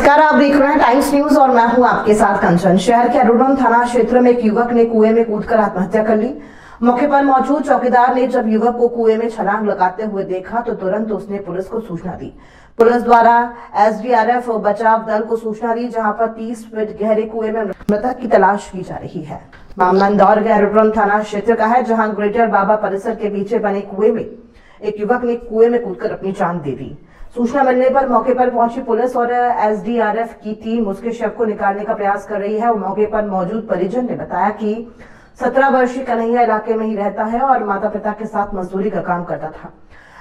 नमस्कार, आप देख रहे हैं टाइम्स न्यूज़ और मैं हूँ आपके साथ कंचन। शहर के अरुणम थाना क्षेत्र में एक युवक ने कुएँ में कूदकर आत्महत्या कर ली। मौके पर मौजूद चौकीदार ने जब युवक को कुएँ में छलांग लगाते हुए देखा तो तुरंत उसने पुलिस को सूचना दी। पुलिस द्वारा एसडीआरएफ बचाव दल को सूचना दी, जहाँ पर 30 फीट गहरे कुएँ में मृतक की तलाश की जा रही है। मामला इंदौर के अरुणम थाना क्षेत्र का है, जहाँ ग्रेटर बाबा परिसर के पीछे बने कुएँ में एक युवक ने कुएँ में कूदकर अपनी जान दे दी। सूचना मिलने पर मौके पर पहुँची पुलिस और एसडीआरएफ की टीम उसके शव को निकालने का प्रयास कर रही है। मौके पर मौजूद परिजन ने बताया कि सत्रह वर्षीय कन्हैया इलाके में ही रहता है और माता पिता के साथ मजदूरी का काम करता था।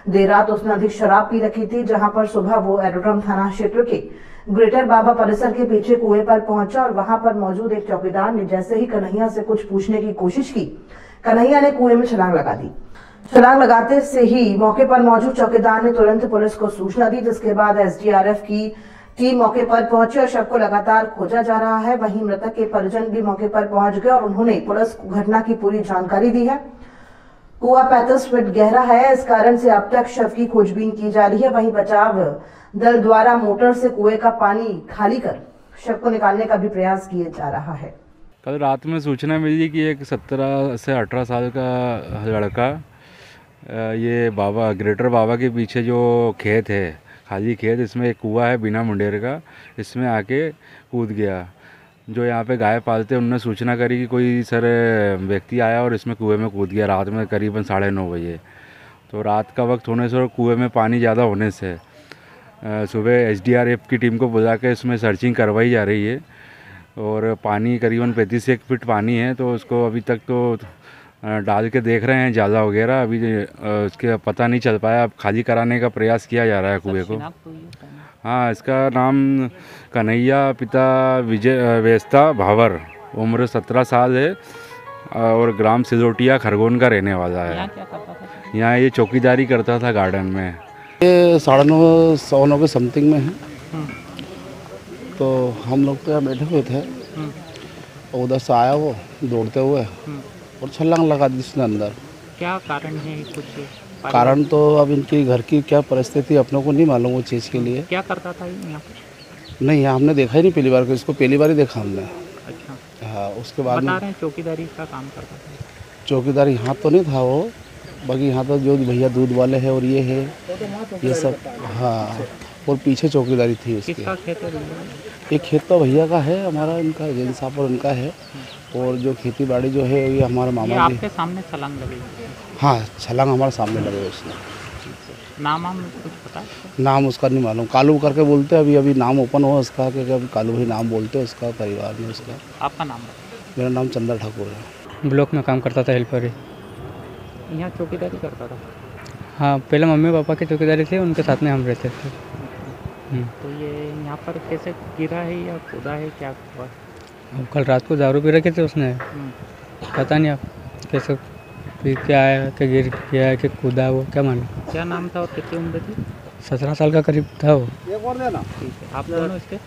देर रात उसने अधिक शराब पी रखी थी, जहाँ पर सुबह वो एरोड्रम थाना क्षेत्र के ग्रेटर बाबा परिसर के पीछे कुएँ पर पहुँचा और वहाँ पर मौजूद एक चौकीदार ने जैसे ही कन्हैया से कुछ पूछने की कोशिश की, कन्हैया ने कुएँ में छलांग लगा दी। छलांग लगाते से ही मौके पर मौजूद चौकीदार ने तुरंत पुलिस को सूचना दी, जिसके बाद एसडीआरएफ की टीम मौके पर पहुँची और शव को लगातार खोजा जा रहा है। वहीं मृतक के परिजन भी मौके पर पहुँच गए और उन्होंने पुलिस को घटना की पूरी जानकारी दी है। कुआ पैंतीस फीट गहरा है, इस कारण से अब तक शव की खोजबीन की जा रही है। वहीं बचाव दल द्वारा मोटर से कुएँ का पानी खाली कर शव को निकालने का भी प्रयास किया जा रहा है। कल रात में सूचना मिली कि एक सत्रह से अठारह साल का लड़का ये बाबा, ग्रेटर बाबा के पीछे जो खेत है, खाली खेत, इसमें एक कुआ है बिना मुंडेर का, इसमें आके कूद गया। जो यहाँ पे गाय पालते हैं, उनने सूचना करी कि कोई सर, व्यक्ति आया और इसमें कुएँ में कूद गया रात में करीबन साढ़े नौ बजे। तो रात का वक्त होने से और कुएँ में पानी ज़्यादा होने से सुबह एसडीआरएफ की टीम को बुला के इसमें सर्चिंग करवाई जा रही है और पानी करीबन पैंतीस एक फिट पानी है तो उसको अभी तक तो डाल के देख रहे हैं जाला वगैरह। अभी उसके पता नहीं चल पाया। अब खाली कराने का प्रयास किया जा रहा है कुएँ को। हाँ। इसका नाम कन्हैया पिता विजय वेस्ता भावर उम्र सत्रह साल है और ग्राम सिलोटिया खरगोन का रहने वाला है। यहाँ ये चौकीदारी करता था गार्डन में। ये साढ़े नौ सौ नौ के समथिंग में है। तो हम लोग तो यहाँ बैठे हुए थे। उधर से आया वो दौड़ते हुए। और छलांग लगा दी उसने अंदर। क्या कारण है कुछ? कारण तो अब इनकी घर की क्या परिस्थिति अपनों को नहीं मालूम वो चीज़ के लिए। क्या करता था यहाँ नहीं यहाँ हमने देखा ही नहीं पहली बार को इसको पहली बार ही देखा हमने। अच्छा। हाँ उसके बाद बता रहे हैं चौकीदारी का काम करता था। चौकीदार यहाँ तो नहीं था वो बाकी यहाँ तो जो भैया दूध वाले हैं और ये है ये सब हाँ। और पीछे चौकीदारी थी उसकी किसका खेत ये खेत तो भैया का है हमारा इनका जैन साहब और उनका है। और जो खेती बाड़ी जो है ये हमारे ये मामा जी आपके सामने छलांग लगी हाँ। छलांग हमारे सामने लगे उसने नाम हम कुछ पता नाम उसका नहीं मालूम। कालू करके बोलते हैं अभी अभी नाम ओपन हुआ उसका कि अभी कालू भाई नाम बोलते हैं उसका परिवार में उसका। आपका नाम मेरा नाम चंद्र ठाकुर है। ब्लॉक में काम करता था हेल्पर। ही यहाँ चौकीदारी करता था? हाँ पहले मम्मी पापा की चौकीदारी थी उनके साथ में हम रहते थे। तो ये यहाँ पर कैसे गिरा है या कूदा है क्या हुआ? अब कल रात को दारू पी रखे थे उसने। हम्म, पता नहीं आप कैसे पी के आया कि गिर गया है कि कूदा वो क्या मालूम। क्या नाम था और कितनी उम्र थी? सत्रह साल का करीब था वो। ठीक है आप दोनों इसके?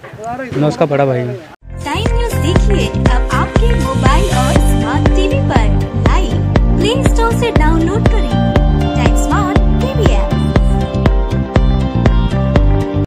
मैं उसका बड़ा भाई हूँ। टाइम न्यूज़ देखिए अब आपके मोबाइल और स्मार्ट टीवी पर। लाइव प्ले स्टोर से डाउनलोड करें।